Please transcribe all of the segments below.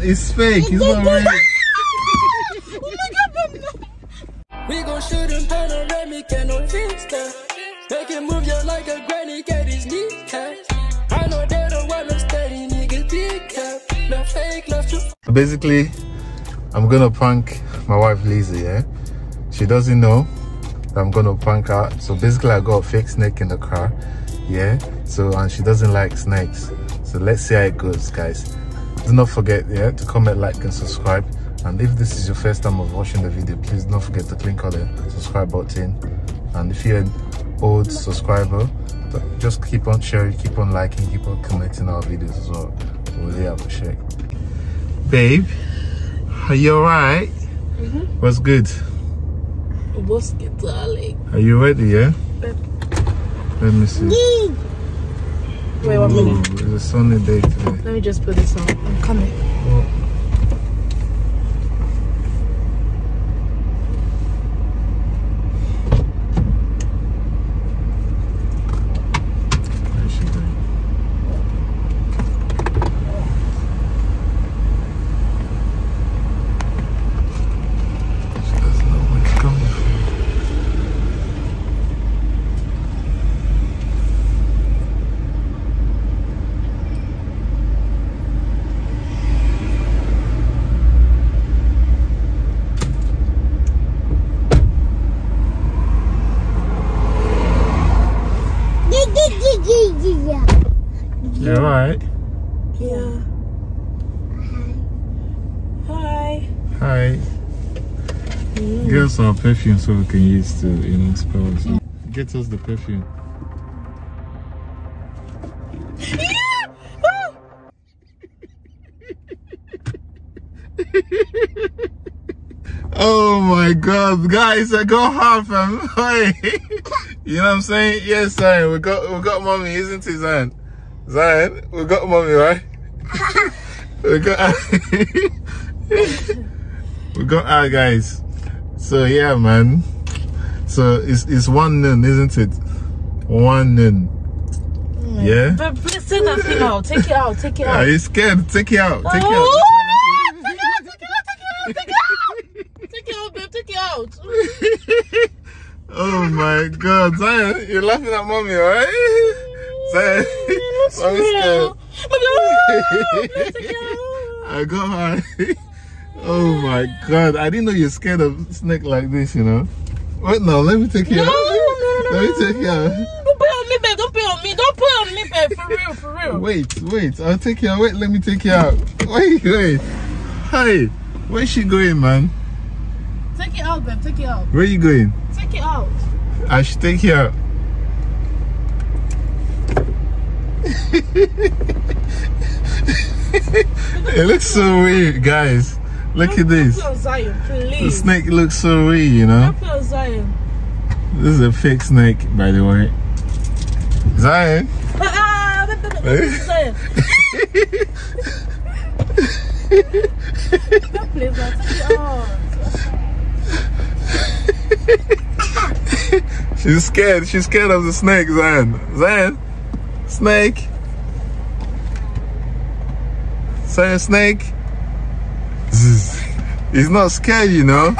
it's fake. It's not real. We gon' shoot him panoramic and no vista. Make it move you like a granny, get his kneecaps. I know they don't want no steady niggas big cap. No fake love to Basically, I'm gonna prank my wife Lizzie, yeah? She doesn't know that I'm gonna prank her. So basically I got a fake snake in the car, yeah? So, and she doesn't like snakes. So let's see how it goes, guys. Do not forget, yeah, to comment, like, and subscribe. And if this is your first time of watching the video, please don't forget to click on the subscribe button. And if you're an old subscriber, just keep on sharing, keep on liking, keep on commenting our videos as well. We really appreciate Babe, are you alright? Mm-hmm. What's good? What's good, darling? Are you ready, yeah? Let me see. Wait one minute. it's a sunny day today. Let me just put this on. I'm coming. Where is she going? She doesn't know where it's coming from. You alright? Yeah. Hi. Hi. Get us our perfume so we can use to, you know, spell us. Get us the perfume. oh my god, guys, I got half hey. You know what I'm saying? Yes, Zion, we got we got mommy, isn't it, Zion? Zion, we got mommy, right? we got we got our guys. So yeah, man. So it's it's one noon, isn't it? One noon. Yeah. But please take that thing out. Take it out. Take it Are out. you scared? Take it out. Take it out. Oh! Take it out. Take it out. Take it out. Take it out, babe. Take it out. Oh my god, Zion, you're laughing at mommy, alright? Zion, mommy's scared. Take it out. I got her. Oh my god, I didn't know you're scared of snake like this, you know? Wait, no, let me take you No, out. no, no, Let me take you out. Don't put it on me, babe. Don't put it on me. Don't put on me, babe. For real, for real. Wait, wait, I'll take you out. Wait, let me take you out. Wait, wait. Hi, where's she going, man? Take it out, babe. Take it out. Where you going? Take it out. I should take you out. It looks so weird, guys. Look at this. Don't put it on Zion, The snake looks so weird, you know? Don't put it on Zion. This is a fake snake, by the way. Zion. She's scared. She's scared of the snake, Zion. Zion. Snake. Zion, snake. He's not scared, you know.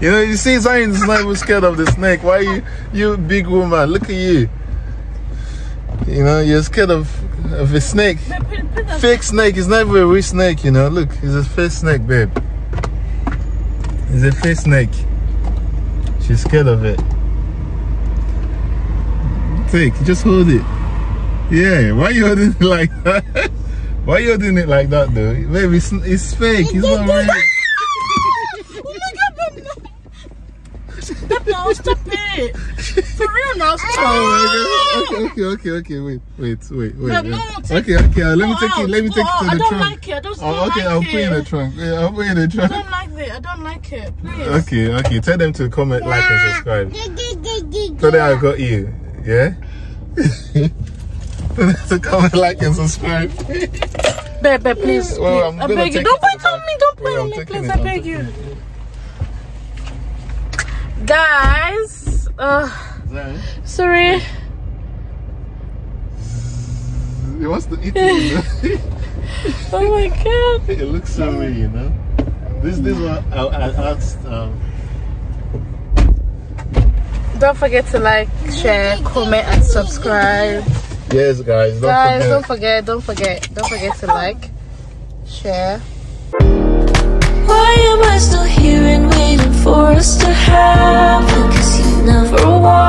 You know, you see Zion's not even scared of the snake. Why you, you big woman? Look at you. You know, you're scared of, of a snake. Fake snake is never a real snake, you know. Look, it's a fake snake, babe. It's a fake snake. She's scared of it. Take, just hold it. Yeah, why you holding it like that? Why you holding it like that though? Baby, it's, it's fake. It's not real. Oh my god, babe. Babe, now stop it. For real now, oh stop. Oh my god. Okay, okay, okay, okay. Wait, wait, wait, wait. Babe, no, wait. take- okay, okay. Let me Go take it. Let me go take it out. to I the don't trunk. like it. I just Oh, don't okay, like I'll put it in the trunk. Yeah, I'll put it in the trunk. I don't like it. I don't like it. Please. Okay, okay. Tell them to comment, like, and subscribe. Tell them I got you. Yeah? To comment, like, and subscribe. Babe, babe, please. Well, please. I beg you. Don't it on me. Don't put Wait, it I'm on me, please. I beg you. Guys, uh, sorry. He wants to eat it. Oh my god. It looks so real, you know. This this one I, I asked. Um, Don't forget to like, share, comment, and subscribe. Yes, guys. Don't guys, forget. don't forget, don't forget, don't forget to like, share. Why am I still here and waiting for us to? Cause you never want